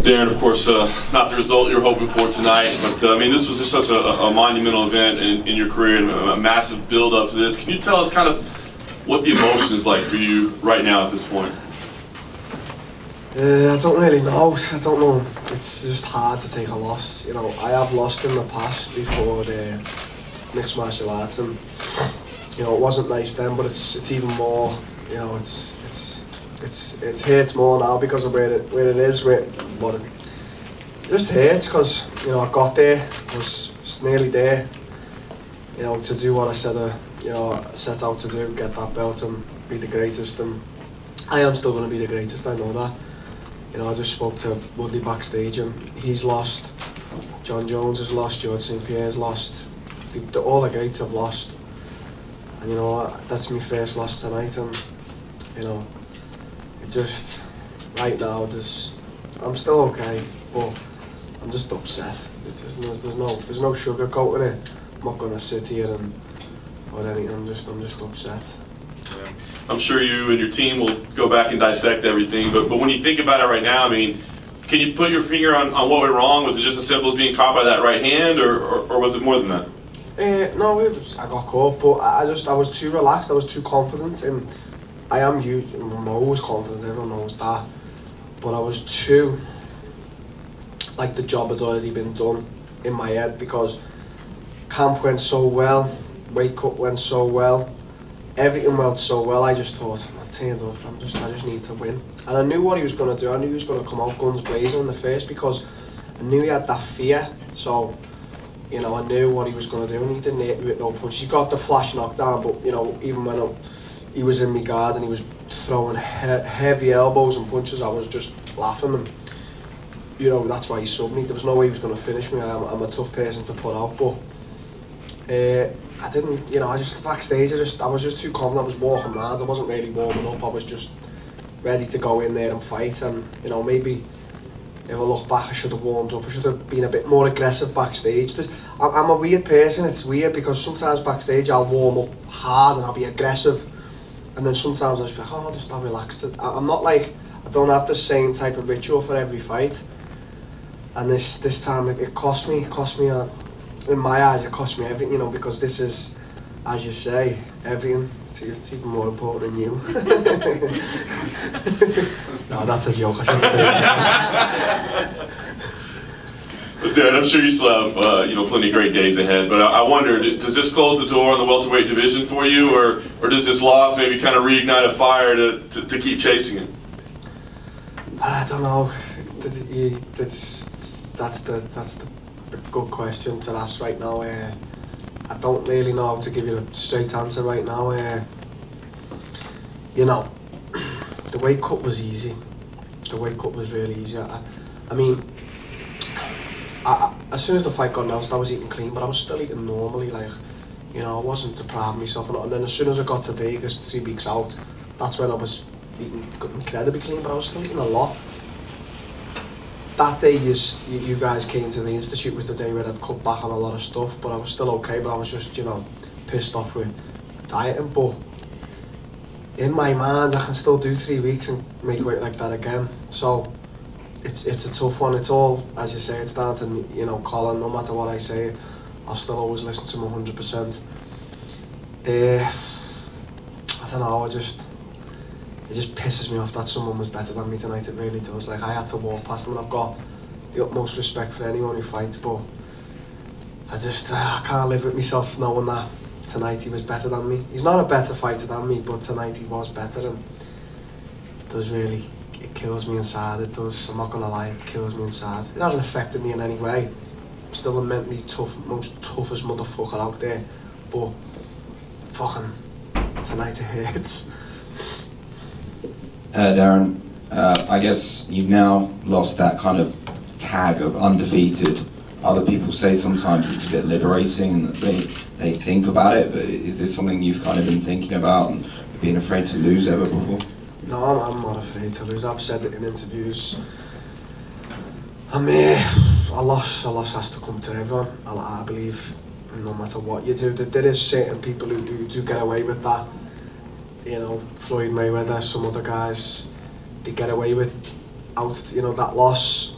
Darren, of course, uh, not the result you were hoping for tonight, but uh, I mean, this was just such a, a monumental event in, in, your career and a, massive build up to this. Can you tell us kind of what the emotion is like for you right now at this point? Uh, I don't really know. I don't know. It's just hard to take a loss. You know, I have lost in the past before the mixed martial arts, and you know, it wasn't nice then, but it's it's even more. You know, it's it's it hurts more now because of where it where it is, where but it just hurts because you know I got there, I was, was nearly there, you know, to do what I said, uh, you know, set out to do, get that belt and be the greatest, and I am still going to be the greatest. I know that. You know, I just spoke to Woodley backstage, and he's lost. Jon Jones has lost. George St Pierre's lost. The, the, all the greats have lost. And you know, that's my first loss tonight, and you know, just right now, just I'm still okay, but I'm just upset. There's, there's, there's no there's no sugarcoating it. I'm not gonna sit here and or anything. I'm just I'm just upset. Yeah. I'm sure you and your team will go back and dissect everything, but but when you think about it right now, I mean. Can you put your finger on, on what went wrong? Was it just as simple as being caught by that right hand, or, or, or was it more than that? Uh, no, was, I got caught, but I just I was too relaxed. I was too confident, I am you. I'm always confident. Everyone knows that. But I was too like the job had already been done in my head because camp went so well, wake up went so well, everything went so well. I just thought I turned up. I'm just I just need to win. And I knew what he was going to do. I knew he was going to come out guns blazing in the first because I knew he had that fear. So you know, I knew what he was going to do, and he didn't hit me with no punch. He got the flash knockdown, but you know, even when I he was in my guard and he was throwing he heavy elbows and punches. I was just laughing and you know that's why he subbed me. There was no way he was going to finish me. I'm, I'm a tough person to put out, but uh, I didn't. You know, I just backstage. I just I was just too calm. I was walking mad. I wasn't really warming up. I was just ready to go in there and fight. And you know maybe. If I look back, I should have warmed up. I should have been a bit more aggressive backstage. I'm a weird person. It's weird because sometimes backstage I'll warm up hard and I'll be aggressive and then sometimes I just be like, oh, I'll just I'll relax. I'm not like, I don't have the same type of ritual for every fight. And this this time it, it cost me, it cost me, uh, in my eyes, it cost me everything, you know, because this is, as you say, everything. It's, it's even more important than you. no, that's a joke, I shouldn't say. Darren, I'm sure you still have uh, you know plenty of great days ahead, but I, I wonder, does this close the door on the welterweight division for you, or or does this loss maybe kind of reignite a fire to, to, to keep chasing it? I don't know. That's that's the that's the, the good question to ask right now. Uh, I don't really know how to give you a straight answer right now. Uh, you know, the weight cut was easy. The weight cut was really easy. I, I mean, I, as soon as the fight got announced, I was eating clean, but I was still eating normally, like, you know, I wasn't depriving myself or not. And then as soon as I got to Vegas, three weeks out, that's when I was eating incredibly clean, but I was still eating a lot. That day you, you guys came to the Institute was the day where I'd cut back on a lot of stuff, but I was still okay, but I was just, you know, pissed off with dieting, but in my mind, I can still do three weeks and make weight like that again. So, it's it's a tough one. It's all, as you say, it's down to you know Colin. No matter what I say, I'll still always listen to him 100. percent uh, I don't know. I just it just pisses me off that someone was better than me tonight. It really does. Like I had to walk past him, and I've got the utmost respect for anyone who fights, but I just uh, I can't live with myself knowing that tonight he was better than me. He's not a better fighter than me, but tonight he was better, and does really it kills me inside. It does. I'm not gonna lie, it kills me inside. It hasn't affected me in any way. I'm still a mentally tough, most toughest motherfucker out there. But fucking tonight it hurts. Uh, Darren, uh, I guess you've now lost that kind of tag of undefeated. Other people say sometimes it's a bit liberating and they, they think about it, but is this something you've kind of been thinking about and being afraid to lose ever before? No, I'm, I'm not afraid to lose. I've said it in interviews. I mean, a loss, a loss has to come to everyone. I, I believe no matter what you do, that there is certain people who, who do get away with that. You know, Floyd Mayweather, some other guys, they get away with out, you know, that loss.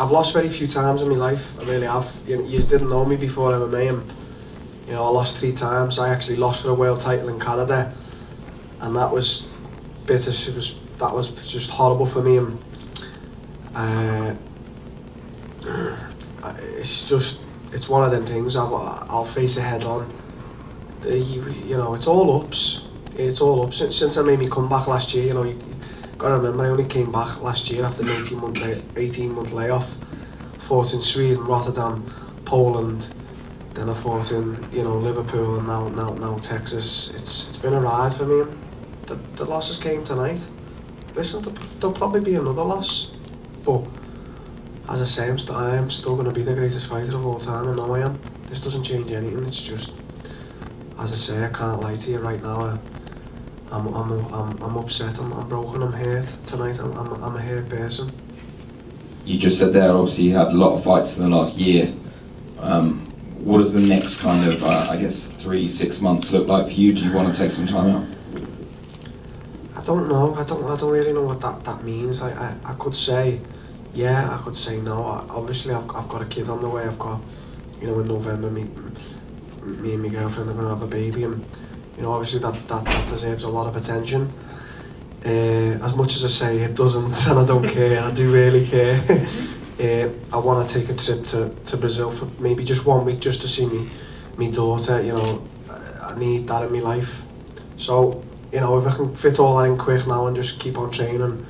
I've lost very few times in my life. I really have. You, you just didn't know me before MMA, and you know I lost three times. I actually lost for a world title in Canada, and that was It was that was just horrible for me. And uh, it's just it's one of them things. I've, I'll face it head on. You, you know, it's all ups. It's all ups. Since, since I made me come back last year, you know, you, Got to remember, I only came back last year after an 18 month, lay, 18 month layoff. Fought in Sweden, Rotterdam, Poland. Then I fought in, you know, Liverpool and now, now, now Texas. It's, it's been a ride for me. The, the losses came tonight. Listen, there'll probably be another loss, but as I say, I'm, st I am still going to be the greatest fighter of all time. I know I am. This doesn't change anything. It's just, as I say, I can't lie to you right now. I, I'm, I'm, I'm, I'm upset, I'm, I'm broken, I'm hurt tonight, I'm, I'm, I'm a hurt person. You just said there, obviously you had a lot of fights in the last year. Um, what does the next kind of, uh, I guess, three, six months look like for you? Do you want to take some time out? I don't know. I don't. I don't really know what that, that means. I, I, I could say, yeah. I could say no. I, obviously, I've, I've got a kid on the way. I've got, you know, in November, me, me and my girlfriend are going to have a baby, and you know, obviously that, that, that deserves a lot of attention. Uh, as much as I say it doesn't, and I don't care, I do really care. uh, I want to take a trip to, to Brazil for maybe just one week just to see me, me daughter, you know, I need that in my life. So, you know, if I can fit all that in quick now and just keep on training, and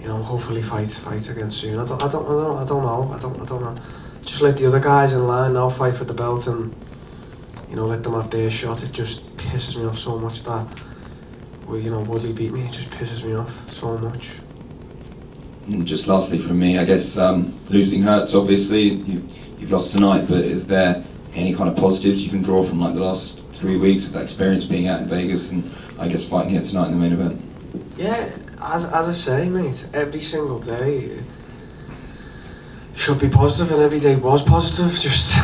you know, hopefully fight fight again soon. I don't, I don't, I don't, I don't know, I don't, I don't know. Just let the other guys in line now fight for the belt and, you know, let them have their shot. It just pisses me off so much that, well, you know, Woodley beat me. It just pisses me off so much. And just lastly from me, I guess um, losing hurts. Obviously, you, you've lost tonight, but is there any kind of positives you can draw from like the last three weeks of that experience being out in Vegas and I guess fighting here tonight in the main event? Yeah, as, as I say, mate, every single day should be positive, and every day was positive. Just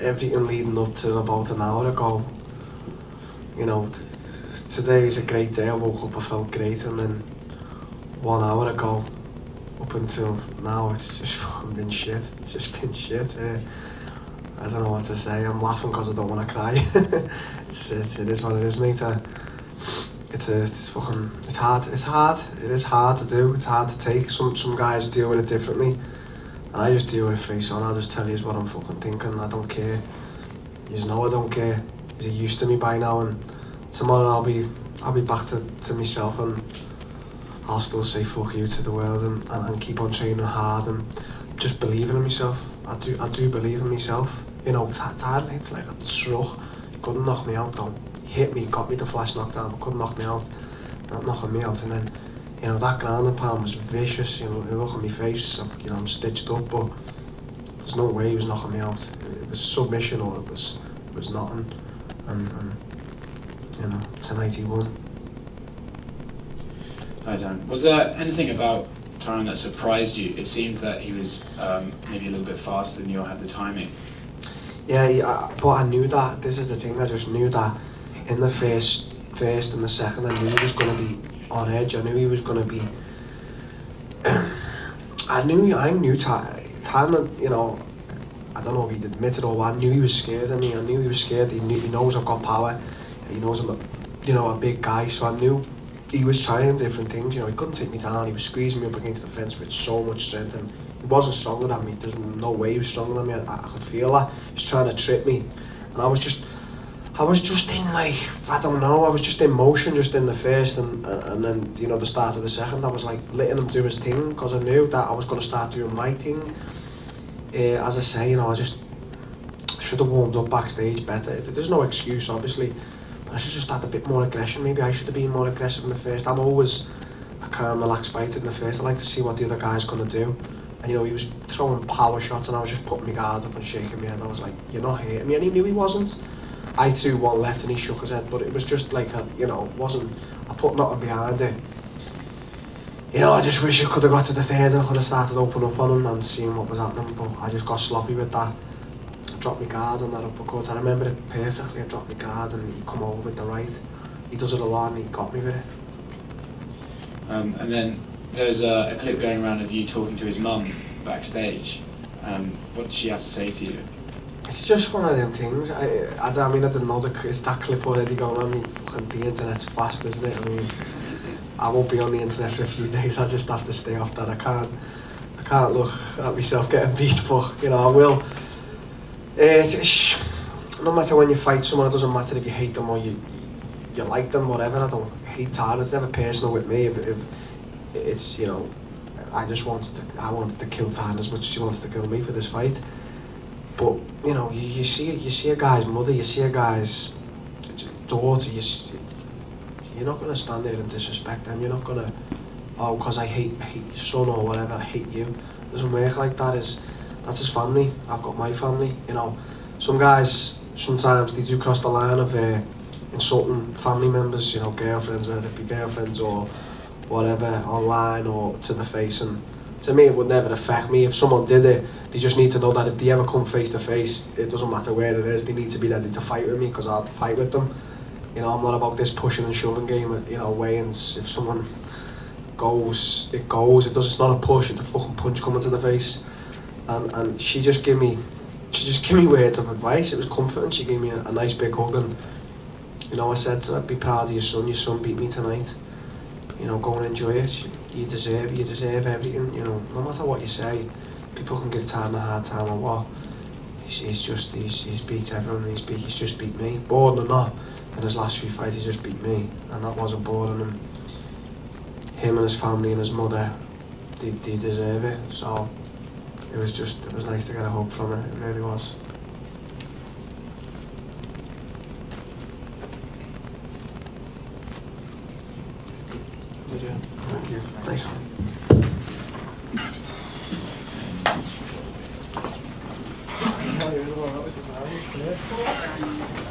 everything leading up to about an hour ago. You know, today is a great day. I woke up, I felt great, and then one hour ago, up until now, it's just fucking been shit. It's just been shit. Uh, I don't know what to say. I'm laughing because I don't want to cry. it's, it, it is what it is, mate. Uh, it's, a, it's fucking, it's hard. It's hard. It is hard to do. It's hard to take. Some some guys deal with it differently. And I just deal with face on, I'll just tell you what I'm fucking thinking, I don't care. You know I don't care. You're used to me by now and tomorrow I'll be I'll be back to, to myself and I'll still say fuck you to the world and, and, and keep on training hard and just believing in myself. I do I do believe in myself. You know, tired it's like a truck. He couldn't knock me out though. hit me, got me the flash knockdown, but couldn't knock me out. Not knocking me out and then you know, that ground pound was vicious, you know, look at my face, I'm, you know, I'm stitched up, but there's no way he was knocking me out. It was submission or it was, it was nothing. And, and you know, tonight he won. Hi Dan. Was there anything about Tyron that surprised you? It seemed that he was um, maybe a little bit faster than you or had the timing. Yeah, yeah, but I knew that. This is the thing. I just knew that in the first, first and the second, I knew he was going to be on edge. I knew he was going to be. I knew I knew Tyler, you know, I don't know if he'd admit it or what. I knew he was scared of me. I knew he was scared. He, knew, he knows I've got power. He knows I'm a, you know, a big guy. So I knew he was trying different things. You know, he couldn't take me down. He was squeezing me up against the fence with so much strength, and he wasn't stronger than me. There's no way he was stronger than me. I, I could feel that. He was trying to trip me, and I was just I was just in like I don't know. I was just in motion, just in the first, and and then you know the start of the second. I was like letting him do his thing because I knew that I was going to start doing my thing. Uh, as I say, you know, I just should have warmed up backstage better. There's no excuse, obviously. I should just had a bit more aggression. Maybe I should have been more aggressive in the first. I'm always a calm, relaxed fighter in the first. I like to see what the other guy's going to do. And you know, he was throwing power shots, and I was just putting my guard up and shaking my head. I was like, "You're not hitting me," and he knew he wasn't. I threw one left and he shook his head, but it was just like a, you know, wasn't, I put nothing behind it. You know, I just wish I could have got to the third and I could have started opening up on him and seeing what was happening, but I just got sloppy with that. I dropped my guard on that uppercut. I remember it perfectly. I dropped my guard and he come over with the right. He does it a lot and he got me with it. Um, and then there's a, a clip going around of you talking to his mum backstage. Um, what did she have to say to you? It's just one of them things. I, I, I mean, I didn't know the, is that clip already going on. I mean, fucking the internet's fast, isn't it? I mean, I won't be on the internet for a few days. I just have to stay off that. I can't, I can't look at myself getting beat, but you know, I will. It, it's, no matter when you fight someone, it doesn't matter if you hate them or you, you like them, whatever. I don't hate Tara. It's never personal with me. If, if it's you know, I just wanted to, I wanted to kill Tara as much as she wanted to kill me for this fight. But you know, you, you see you see a guy's mother, you see a guy's daughter, you you're not gonna stand there and disrespect them. You're not gonna, oh, because I hate hate your son or whatever, I hate you. It doesn't work like that. Is that's his family. I've got my family. You know, some guys sometimes they do cross the line of uh, insulting family members. You know, girlfriends, whether it be girlfriends or whatever, online or to the face. And to me, it would never affect me. If someone did it, they just need to know that if they ever come face to face, it doesn't matter where it is, they need to be ready to fight with me because I'll fight with them. You know, I'm not about this pushing and shoving game. You know, weigh-ins. If someone goes, it goes. It does. It's not a push. It's a fucking punch coming to the face. And and she just gave me, she just gave me words of advice. It was comforting. She gave me a, a nice big hug and, you know, I said to her, "Be proud of your son. Your son beat me tonight. You know, go and enjoy it. You deserve. You deserve everything. You know, no matter what you say, people can give time a hard time or what. He's, he's just he's, he's beat everyone. He's beat. He's just beat me. Bored or not, in his last few fights, he just beat me, and that wasn't boring. And him and his family and his mother, they, they deserve it. So it was just it was nice to get a hug from her. It really was. Thank you. Um,